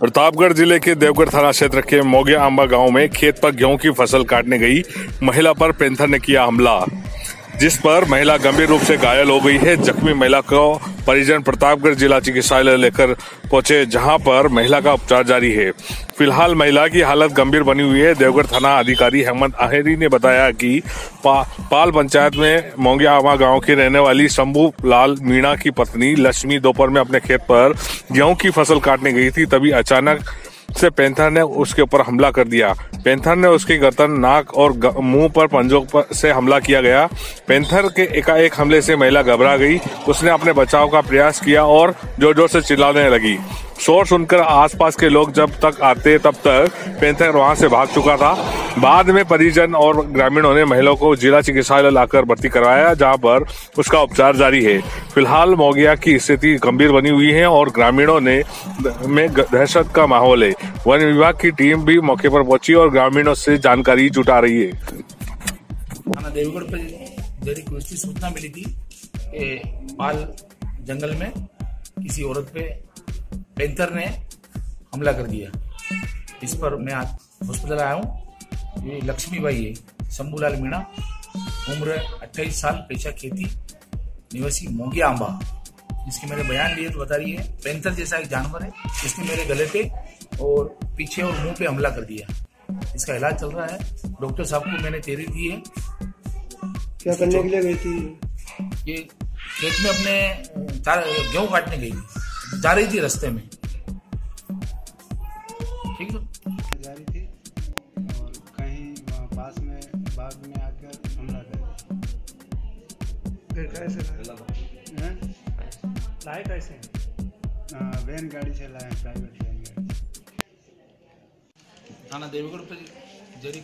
प्रतापगढ़ ज़िले के देवगढ़ थाना क्षेत्र के मोगे आंबा गाँव में खेत पर गेहूँ की फ़सल काटने गई। महिला पर पेंथर ने किया हमला। जिस पर महिला गंभीर रूप से घायल हो गई है जख्मी महिला को परिजन प्रतापगढ़ जिला चिकित्सालय लेकर पहुँचे जहाँ पर महिला का उपचार जारी है। फ़िलहाल महिला की हालत गंभीर बनी हुई है। देवगढ़ थाना अधिकारी हेमंत आहेरी ने बताया कि पा, पाल पंचायत में मोंगियामा गाँव की रहने वाली शंभू लाल मीणा की पत्नी लक्ष्मी दोपहर में अपने खेत पर गेहूँ की फ़सल काटने गई थी। तभी अचानक से पेंथर ने उसके ऊपर हमला कर दिया। पेंथर ने उसकी गर्दन, नाक और मुँह पर पंजों पर से हमला किया गया। पेंथर के एकाएक हमले से महिला घबरा गई। उसने अपने बचाव का प्रयास किया और ज़ोर ज़ोर से चिल्लाने लगी। शोर सुनकर आसपास के लोग जब तक आते तब तक पेंथर वहाँ से भाग चुका था। बाद में परिजन और ग्रामीणों ने महिला को जिला चिकित्सालय लाकर भर्ती करवाया, जहाँ पर उसका उपचार जारी है। फ़िलहाल मोगिया की स्थिति गंभीर बनी हुई है और ग्रामीणों ने में दहशत का माहौल है। वन विभाग की टीम भी मौके पर पहुँची और ग्रामीणों से जानकारी जुटा रही है। सूचना मिली थी पाल जंगल में किसी औरत पे पेंथर ने हमला कर दिया। इस पर मैं आज हॉस्पिटल आया हूँ। ये लक्ष्मी बाई है शंभूलाल मीणा। उम्र 28 साल पेशा खेती निवासी मोंगिया आंबा। जिसके मैंने बयान लिए तो बता रही है पेंथर जैसा एक जानवर है जिसने मेरे गले पे और पीछे और मुँह पे हमला कर दिया। इसका इलाज चल रहा है। डॉक्टर साहब को मैंने तेरी दी है। क्या करने के लिए गई थी? ये खेत में अपने गेहूँ काटने गई थी। जा रही थी रास्ते में। ठीक है। जा रही थी और कहीं वहाँ पास में बाग में आकर हमला कर फिर कैसे लाए? कैसे वैन गाड़ी से लाए प्राइवेट वैन गाड़ी थाना देवगढ़ पर जरी